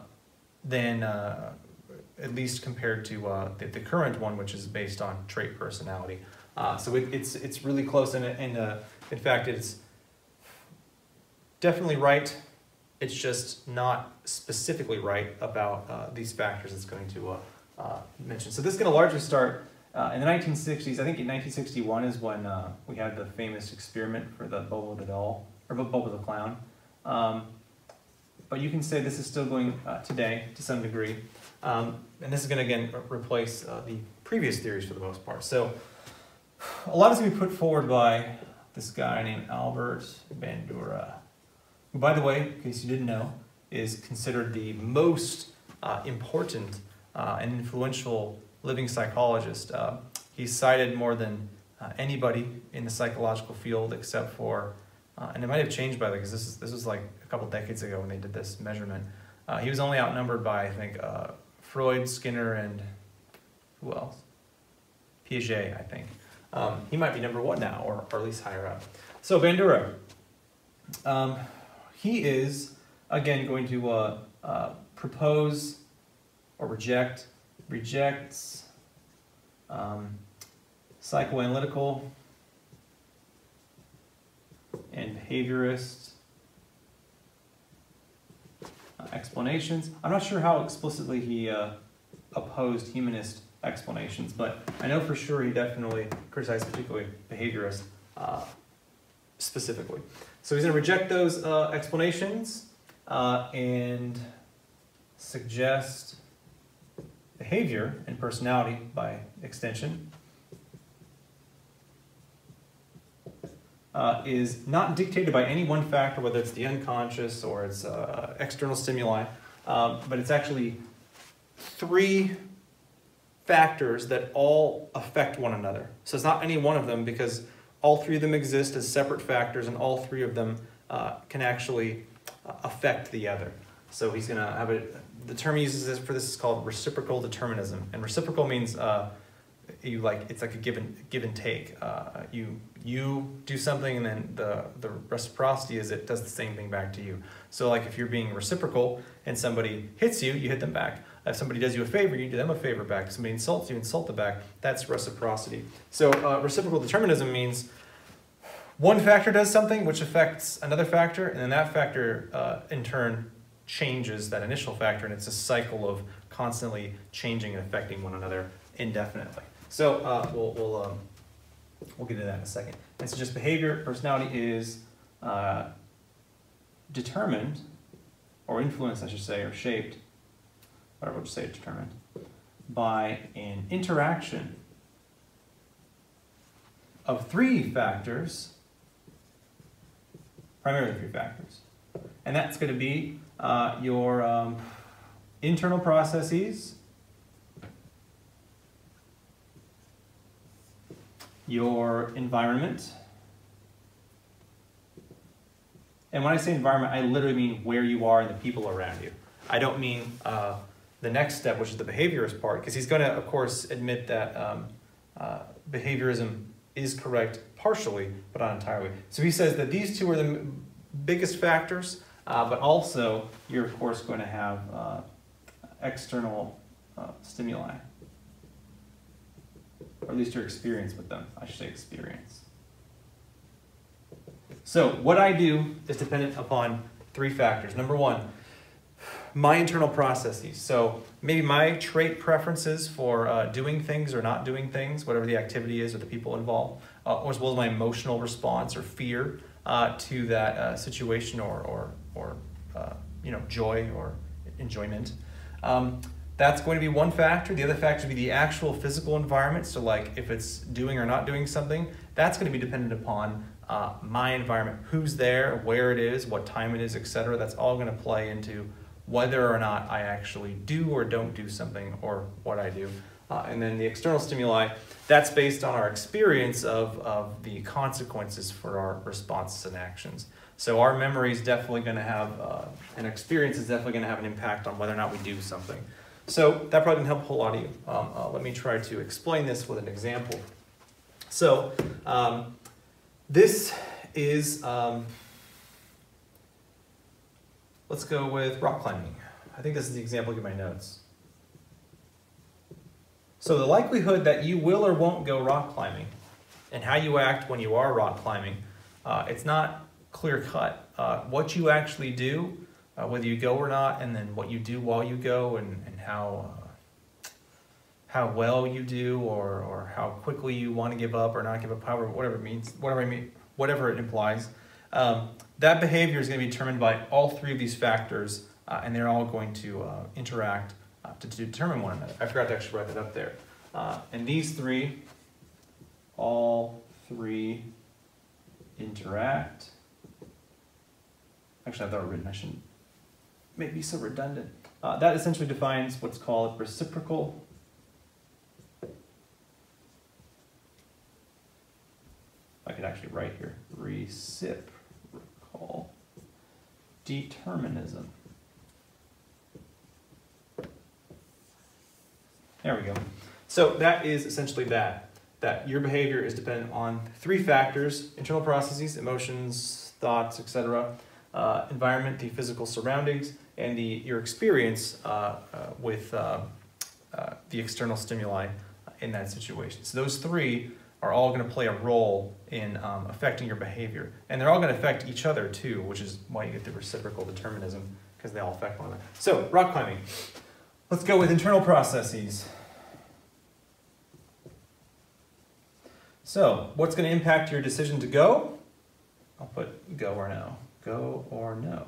than uh, at least compared to uh, the, the, current one, which is based on trait personality. Uh, so it, it's, it's really close, and, and uh, in fact, it's definitely right. It's just not specifically right about these factors it's going to mention. So this is going to largely start uh, in the 1960s, I think in 1961 is when uh, we had the famous experiment for the Bobo the doll, or Bobo the clown. Um, but you can say this is still going uh, today to some degree. Um, and this is going to, again, replace uh, the previous theories for the most part. So a lot is going to be put forward by this guy named Albert Bandura, who, by the way, in case you didn't know, is considered the most uh, important uh, and influential living psychologist. Uh, he's cited more than uh, anybody in the psychological field except for, uh, and it might have changed by the way, because this, is, this was like a couple decades ago when they did this measurement. Uh, he was only outnumbered by, I think, Freud, Skinner, and who else? Piaget, I think. Um, he might be number one now, or, or at least higher up. So Bandura, um, he is, again, going to uh, propose or reject rejects um, psychoanalytical and behaviorist uh, explanations. I'm not sure how explicitly he uh, opposed humanist explanations, but I know for sure he definitely criticized particularly behaviorists uh, specifically. So he's going to reject those uh, explanations uh, and suggest behavior and personality by extension uh, is not dictated by any one factor, whether it's the unconscious or it's uh, external stimuli, um, but it's actually three factors that all affect one another. So it's not any one of them because all three of them exist as separate factors and all three of them uh, can actually uh, affect the other. So he's going to have a, the term he uses for this is called reciprocal determinism. And reciprocal means uh, you like it's like a give and, give and take. Uh, you you do something and then the, the reciprocity is it does the same thing back to you. So like if you're being reciprocal and somebody hits you, you hit them back. If somebody does you a favor, you do them a favor back. If somebody insults you, insult them back. That's reciprocity. So uh, reciprocal determinism means one factor does something which affects another factor, and then that factor uh, in turn changes that initial factor, and it's a cycle of constantly changing and affecting one another indefinitely. So uh, we'll, we'll, um, we'll get into that in a second. And so just behavior, personality is uh, determined, or influenced, I should say, or shaped, whatever we'll just say determined, by an interaction of three factors, primarily three factors. And that's going to be uh, your um, internal processes, your environment, and when I say environment, I literally mean where you are and the people around you. I don't mean uh, the next step, which is the behaviorist part, because he's going to, of course, admit that um, uh, behaviorism is correct partially, but not entirely. So he says that these two are the biggest factors uh, but also, you're of course going to have uh, external uh, stimuli, or at least your experience with them. I should say experience. So what I do is dependent upon three factors. Number one, my internal processes. So maybe my trait preferences for uh, doing things or not doing things, whatever the activity is or the people involved, uh, as well as my emotional response or fear uh, to that uh, situation or, or, or uh, you know, joy or enjoyment. Um, that's going to be one factor. The other factor would be the actual physical environment. So, like if it's doing or not doing something, that's going to be dependent upon uh, my environment, who's there, where it is, what time it is, etc. That's all going to play into whether or not I actually do or don't do something or what I do. Uh, and then the external stimuli, that's based on our experience of, of the consequences for our responses and actions. So our memory is definitely going to have, uh, an experience is definitely going to have an impact on whether or not we do something. So that probably didn't help a whole lot of you. Um, uh, let me try to explain this with an example. So um, this is, um, let's go with rock climbing. I think this is the example in my notes. So the likelihood that you will or won't go rock climbing and how you act when you are rock climbing, uh, it's not clear cut. Uh, what you actually do, uh, whether you go or not, and then what you do while you go and, and how, uh, how well you do or, or how quickly you want to give up or not give up, however, whatever it means, whatever, I mean, whatever it implies. Um, that behavior is going to be determined by all three of these factors, uh, and they're all going to uh, interact uh, to, to, determine one another. I forgot to actually write that up there. Uh, and these three, all three interact. Actually, I thought it written, I shouldn't make me so redundant. Uh, that essentially defines what's called reciprocal I could actually write here, determinism. There we go. So that is essentially that, that your behavior is dependent on three factors, internal processes, emotions, thoughts, etc., uh, environment, the physical surroundings, and the, your experience uh, uh, with uh, uh, the external stimuli in that situation. So those three are all going to play a role in um, affecting your behavior. And they're all going to affect each other too, which is why you get the reciprocal determinism, because they all affect one another. So, rock climbing. Let's go with internal processes. So, what's going to impact your decision to go? I'll put go or no. Go or no.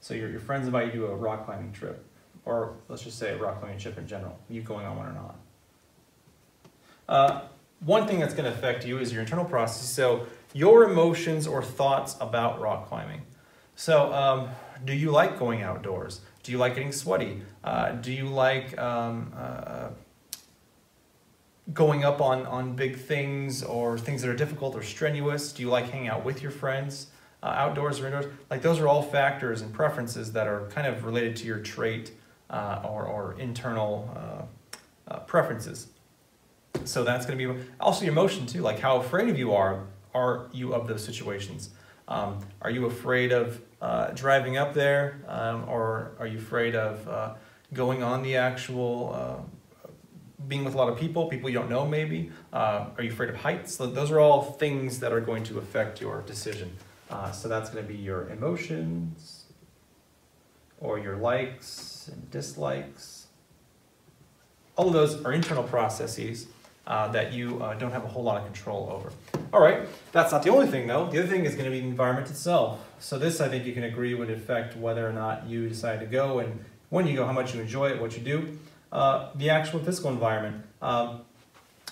So your, your friends invite you to a rock climbing trip, or let's just say a rock climbing trip in general, you going on one or not. Uh, one thing that's going to affect you is your internal process. So your emotions or thoughts about rock climbing. So um, do you like going outdoors? Do you like getting sweaty? Uh, do you like um, uh, going up on, on big things or things that are difficult or strenuous? Do you like hanging out with your friends uh, outdoors or indoors? Like those are all factors and preferences that are kind of related to your trait uh, or, or internal uh, uh, preferences. So that's going to be also your emotion too, like how afraid of you are are you of those situations. Um, are you afraid of uh, driving up there, um, or are you afraid of uh, going on the actual, uh, being with a lot of people, people you don't know maybe? Uh, are you afraid of heights? Those are all things that are going to affect your decision. Uh, so that's going to be your emotions, or your likes and dislikes. All of those are internal processes uh, that you uh, don't have a whole lot of control over. All right, that's not the only thing though. The other thing is going to be the environment itself. So this, I think you can agree, would affect whether or not you decide to go and when you go, how much you enjoy it, what you do. Uh, the actual physical environment. Um,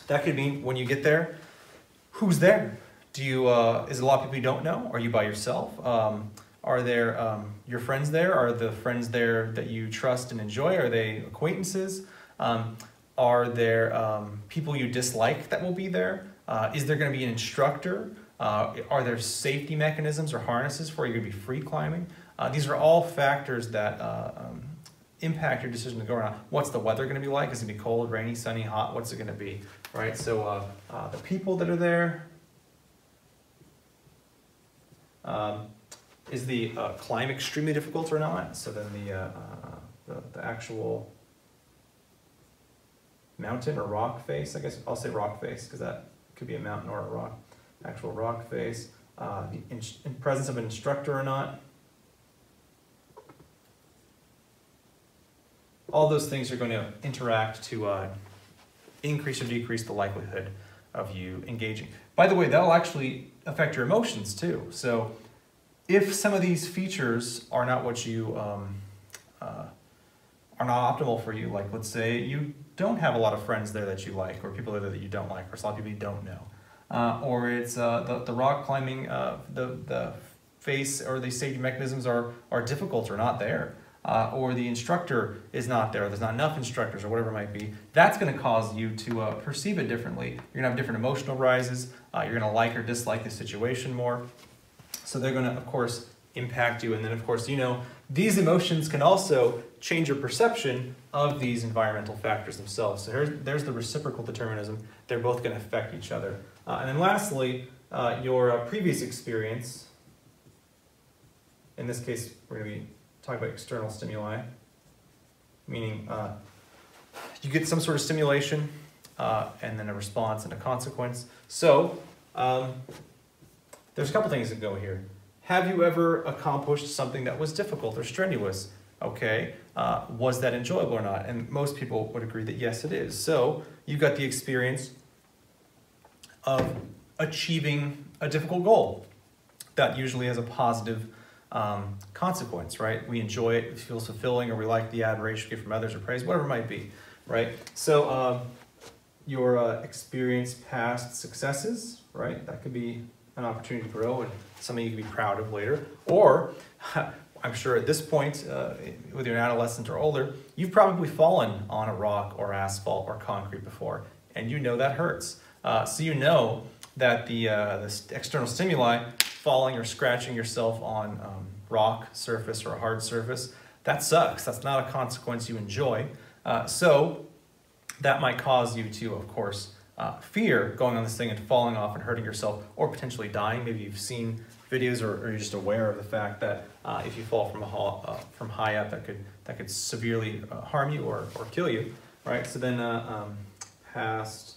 that could mean when you get there, who's there? Do you, uh, is it a lot of people you don't know? Are you by yourself? Um, are there um, your friends there? Are the friends there that you trust and enjoy? Are they acquaintances? Um, are there um, people you dislike that will be there? Uh, is there going to be an instructor? Uh, are there safety mechanisms or harnesses for you to be free climbing? Uh, these are all factors that uh, um, impact your decision to go around. What's the weather going to be like? Is it going to be cold, rainy, sunny, hot? What's it going to be? Right. So uh, uh, the people that are there. Um, is the climb extremely difficult or not? So then the, the, the actual mountain or rock face. I guess I'll say rock face because that could be a mountain or a rock, actual rock face. Uh, the in, in presence of an instructor or not. all those things are going to interact to uh, increase or decrease the likelihood of you engaging. By the way, that'll actually affect your emotions too. So if some of these features are not what you um, uh, are not optimal for you, like let's say you don't have a lot of friends there that you like, or people there that you don't like, or a lot of people you don't know, uh, or it's uh, the, the rock climbing, uh, the, the face or the safety mechanisms are, are difficult or not there. Uh, or the instructor is not there, there's not enough instructors, or whatever it might be, that's going to cause you to uh, perceive it differently. You're going to have different emotional rises, uh, you're going to like or dislike the situation more. So they're going to, of course, impact you. And then, of course, you know, these emotions can also change your perception of these environmental factors themselves. So here's, there's the reciprocal determinism. They're both going to affect each other. Uh, and then lastly, uh, your uh, previous experience. In this case, we're going to be talking about external stimuli, meaning uh, you get some sort of stimulation uh, and then a response and a consequence. So um, there's a couple things that go here. Have you ever accomplished something that was difficult or strenuous? Okay, uh, was that enjoyable or not? And most people would agree that yes, it is. So you got the experience of achieving a difficult goal. That usually has a positive um, consequence, right? We enjoy it, it feels fulfilling, or we like the admiration we get from others or praise, whatever it might be, right? So um, your uh, experience past successes, right? That could be an opportunity to grow and something you can be proud of later. Or I'm sure at this point, uh, whether you're an adolescent or older, you've probably fallen on a rock or asphalt or concrete before, and you know that hurts. Uh, so you know that the, uh, the external stimuli, falling or scratching yourself on um, rock surface or a hard surface, that sucks. That's not a consequence you enjoy. Uh, so that might cause you to, of course, uh, fear going on this thing and falling off and hurting yourself or potentially dying. Maybe you've seen videos or, or you're just aware of the fact that uh, if you fall from, a uh, from high up, that could, that could severely uh, harm you or, or kill you, right? So then uh, um, past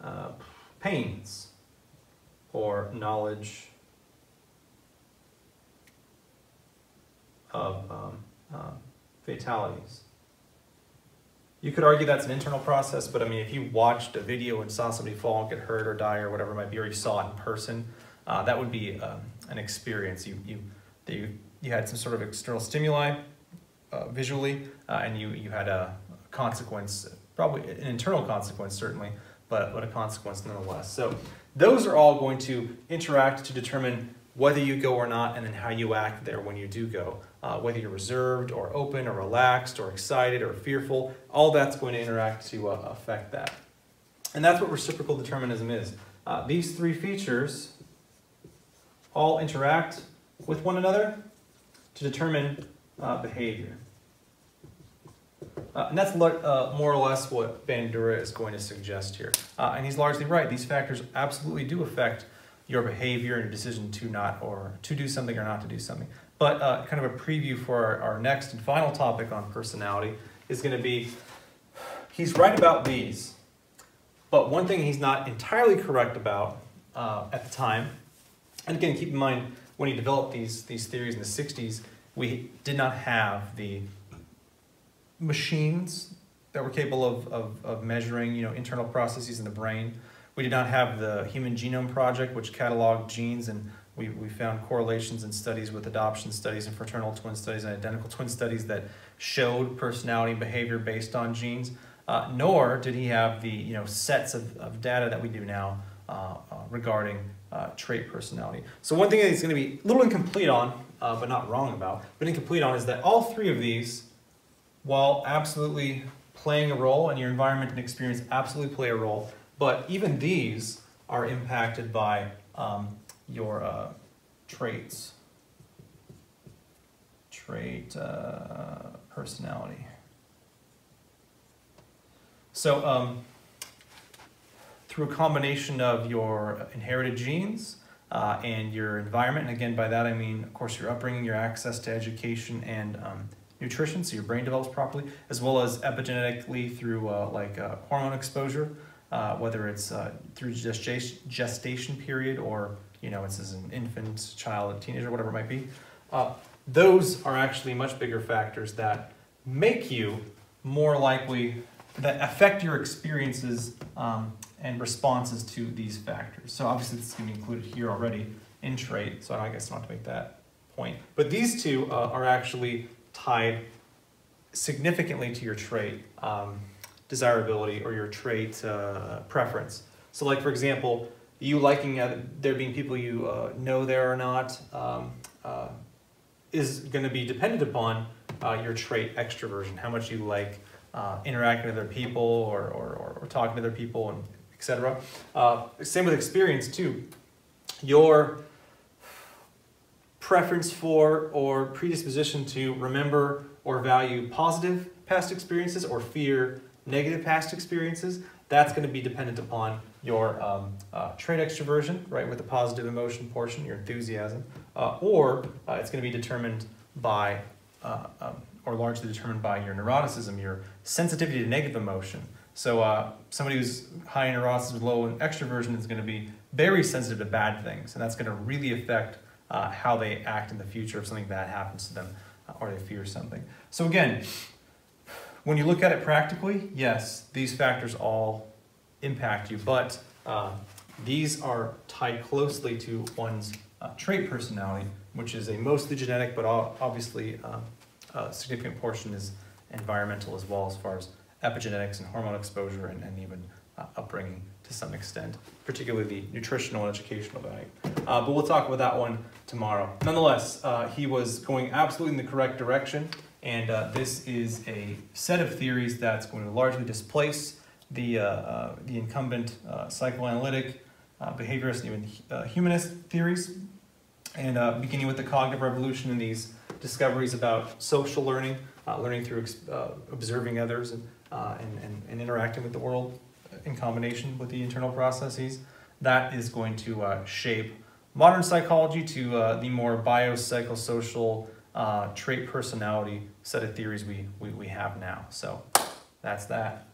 uh, pains or knowledge of um, fatalities. You could argue that's an internal process, but I mean, if you watched a video and saw somebody fall get hurt or die or whatever it might be, or you saw it in person, uh, that would be um, an experience. You, you, you, you had some sort of external stimuli uh, visually, uh, and you, you had a consequence, probably an internal consequence certainly, but, but a consequence nonetheless. So those are all going to interact to determine whether you go or not, and then how you act there when you do go. Uh, whether you're reserved or open or relaxed or excited or fearful, all that's going to interact to uh, affect that. And that's what reciprocal determinism is. Uh, these three features all interact with one another to determine uh, behavior. Uh, and that's uh, more or less what Bandura is going to suggest here. Uh, and he's largely right. These factors absolutely do affect your behavior and decision to not or to do something or not to do something. But uh, kind of a preview for our, our next and final topic on personality is going to be he's right about these. But one thing he's not entirely correct about uh, at the time, and again, keep in mind when he developed these, these theories in the 60s, we did not have the machines that were capable of, of, of measuring you know, internal processes in the brain. We did not have the Human Genome Project, which cataloged genes, and we, we found correlations in studies with adoption studies and fraternal twin studies and identical twin studies that showed personality and behavior based on genes. Uh, nor did he have the you know sets of, of data that we do now uh, uh, regarding uh, trait personality. So one thing that he's going to be a little incomplete on, uh, but not wrong about, but incomplete on is that all three of these while absolutely playing a role and your environment and experience absolutely play a role, but even these are impacted by um, your uh, traits, trait uh, personality. So um, through a combination of your inherited genes uh, and your environment, and again by that I mean of course your upbringing, your access to education and um, nutrition, so your brain develops properly, as well as epigenetically through uh, like uh, hormone exposure, uh, whether it's uh, through gestation, gestation period or you know it's as an infant, child, teenager, whatever it might be. Uh, those are actually much bigger factors that make you more likely, that affect your experiences um, and responses to these factors. So obviously this is going to be included here already in trait, so I guess not to make that point. But these two uh, are actually tied significantly to your trait um, desirability or your trait uh, preference. So like for example, you liking uh, there being people you uh, know there or not um, uh, is going to be dependent upon uh, your trait extroversion, how much you like uh, interacting with other people or, or, or, or talking to other people and etc. Uh, same with experience too. Your preference for or predisposition to remember or value positive past experiences or fear negative past experiences, that's going to be dependent upon your um, uh, trait extroversion, right, with the positive emotion portion, your enthusiasm, uh, or uh, it's going to be determined by, uh, um, or largely determined by your neuroticism, your sensitivity to negative emotion. So uh, somebody who's high in neurosis neuroticism, low in extroversion is going to be very sensitive to bad things, and that's going to really affect uh, how they act in the future if something bad happens to them or they fear something. So again, when you look at it practically, yes, these factors all impact you, but uh, these are tied closely to one's uh, trait personality, which is a mostly genetic, but obviously um, a significant portion is environmental as well, as far as epigenetics and hormone exposure and, and even uh, upbringing to some extent, particularly the nutritional and educational value. Uh, but we'll talk about that one tomorrow. Nonetheless, uh, he was going absolutely in the correct direction. And uh, this is a set of theories that's going to largely displace the, uh, uh, the incumbent psychoanalytic, behaviorist, and even humanist theories. And beginning with the cognitive revolution and these discoveries about social learning, learning through observing others and, Uh, and, and, and, interacting with the world in combination with the internal processes, that is going to uh, shape modern psychology to uh, the more biopsychosocial uh, trait personality set of theories we, we, we have now. So that's that.